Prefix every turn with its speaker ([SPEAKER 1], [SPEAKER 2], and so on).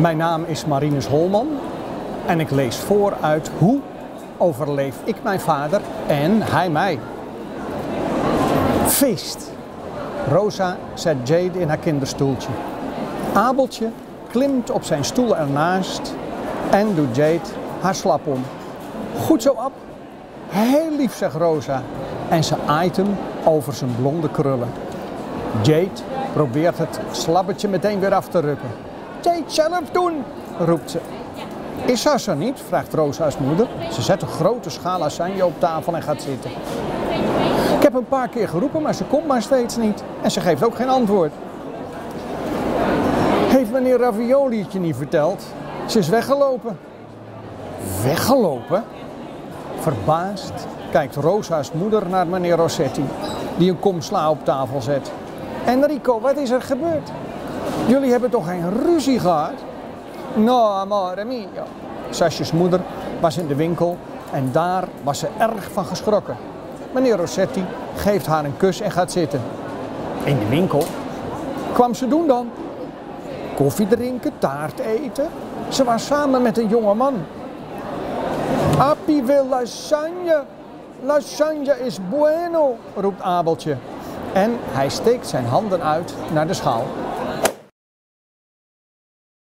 [SPEAKER 1] Mijn naam is Marinus Holman en ik lees voor uit Hoe overleef ik mijn vader en hij mij. Feest. Rosa zet Jade in haar kinderstoeltje. Abeltje klimt op zijn stoel ernaast en doet Jade haar slap om. Goed zo, Ab. Heel lief, zegt Rosa. En ze aait hem over zijn blonde krullen. Jade probeert het slabbetje meteen weer af te rukken. Jade, zelf doen, roept ze. Is dat zo niet? vraagt Rosa's moeder. Ze zet een grote schaal lasagne op tafel en gaat zitten. Ik heb een paar keer geroepen, maar ze komt maar steeds niet. En ze geeft ook geen antwoord. Heeft meneer Ravioli het je niet verteld? Ze is weggelopen. Weggelopen? Verbaasd kijkt Rosa's moeder naar meneer Rossetti, die een kom sla op tafel zet. Enrico, wat is er gebeurd? Jullie hebben toch geen ruzie gehad? No, amore mio. Sasjes moeder was in de winkel en daar was ze erg van geschrokken. Meneer Rossetti geeft haar een kus en gaat zitten. In de winkel? Kwam ze doen dan? Koffie drinken, taart eten? Ze was samen met een jonge man. Appie wil lasagne. Lasagne is bueno, roept Abeltje. En hij steekt zijn handen uit naar de schaal.